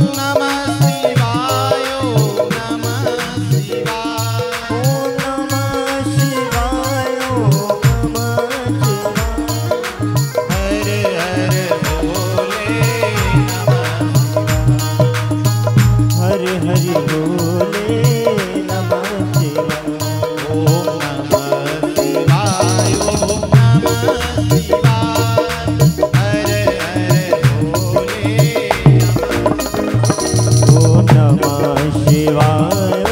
Namah. Yeah.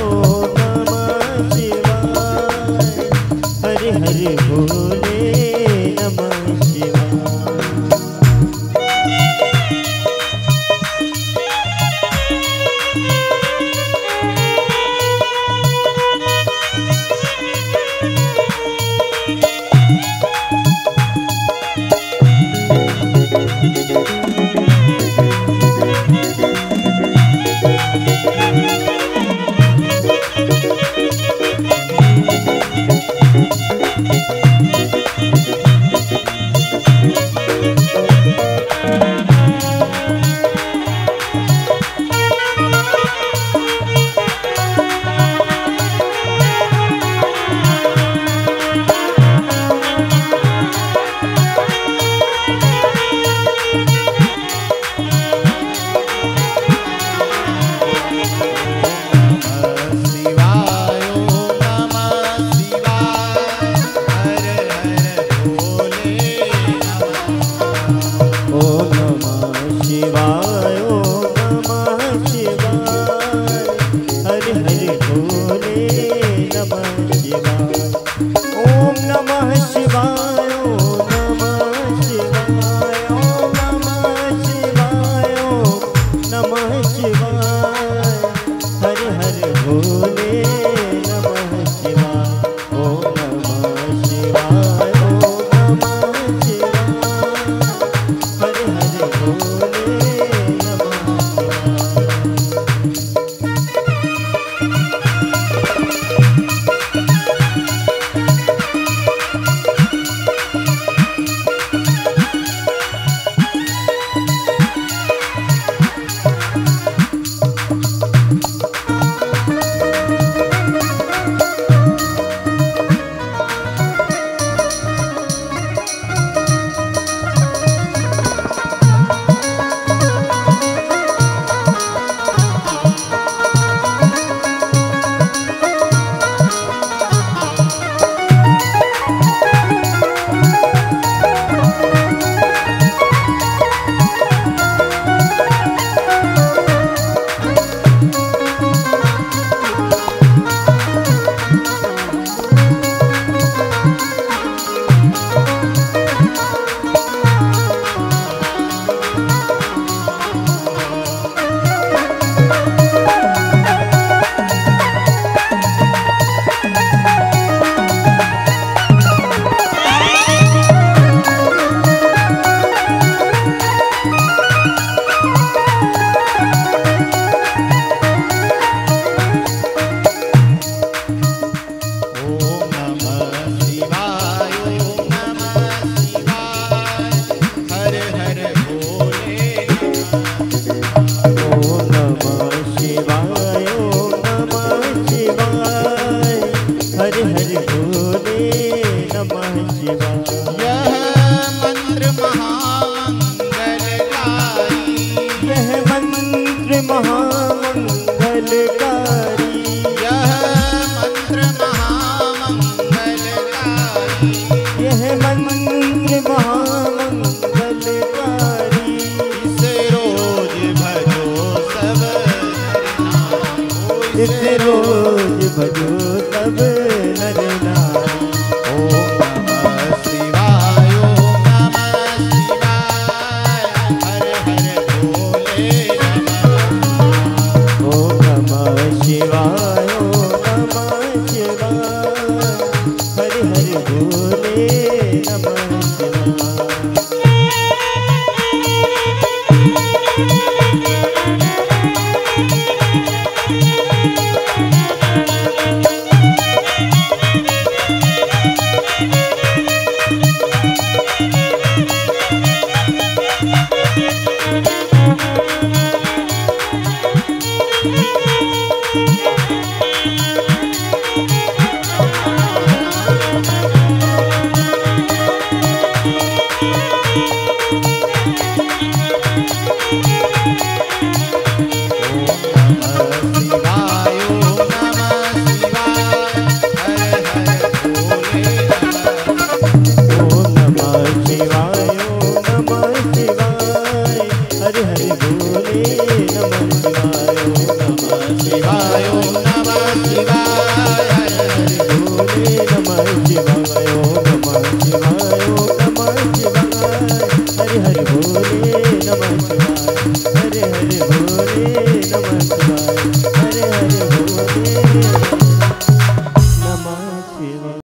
नमः शिवाय हरि भोले नमः शिवाय यह मंत्र महामंगलकारी यह मंत्र महामंगलकारी Thank you.